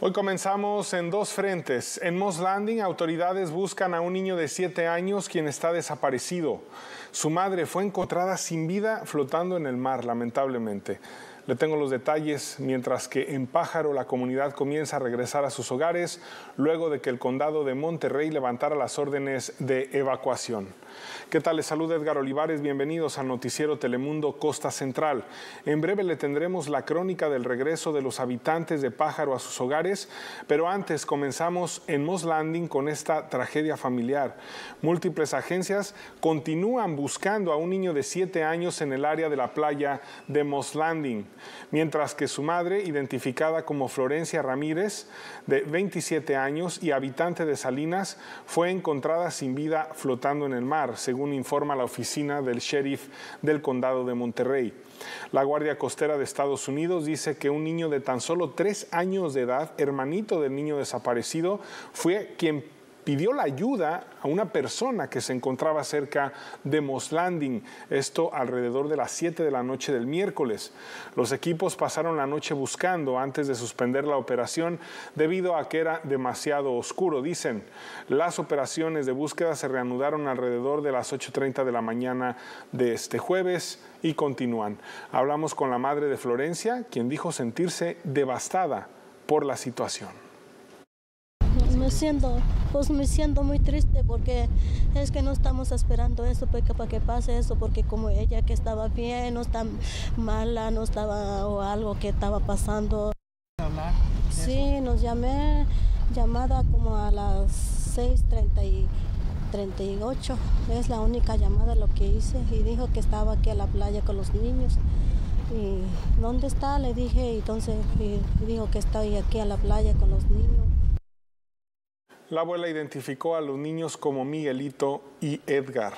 Hoy comenzamos en dos frentes. En Moss Landing, autoridades buscan a un niño de 7 años quien está desaparecido. Su madre fue encontrada sin vida flotando en el mar, lamentablemente. Le tengo los detalles, mientras que en Pájaro la comunidad comienza a regresar a sus hogares luego de que el condado de Monterrey levantara las órdenes de evacuación. ¿Qué tal? Les saluda Edgar Olivares, bienvenidos al noticiero Telemundo Costa Central. En breve le tendremos la crónica del regreso de los habitantes de Pájaro a sus hogares, pero antes comenzamos en Moss Landing con esta tragedia familiar. Múltiples agencias continúan buscando a un niño de 7 años en el área de la playa de Moss Landing mientras que su madre, identificada como Florencia Ramírez, de 27 años y habitante de Salinas, fue encontrada sin vida flotando en el mar, según informa la oficina del sheriff del condado de Monterrey. La Guardia Costera de Estados Unidos dice que un niño de tan solo tres años de edad, hermanito del niño desaparecido, fue quien pidió la ayuda a una persona que se encontraba cerca de Moss Landing, esto alrededor de las 7 de la noche del miércoles. Los equipos pasaron la noche buscando antes de suspender la operación debido a que era demasiado oscuro, dicen. Las operaciones de búsqueda se reanudaron alrededor de las 8.30 de la mañana de este jueves y continúan. Hablamos con la madre de Florencia, quien dijo sentirse devastada por la situación me siento, pues me siento muy triste porque es que no estamos esperando eso pues, para que pase eso, porque como ella que estaba bien, no está mala, no estaba o algo que estaba pasando. Sí, nos llamé llamada como a las 6:38. Es la única llamada lo que hice y dijo que estaba aquí a la playa con los niños. Y ¿dónde está? Le dije, y entonces dijo que estoy aquí a la playa con los niños. La abuela identificó a los niños como Miguelito y Edgar.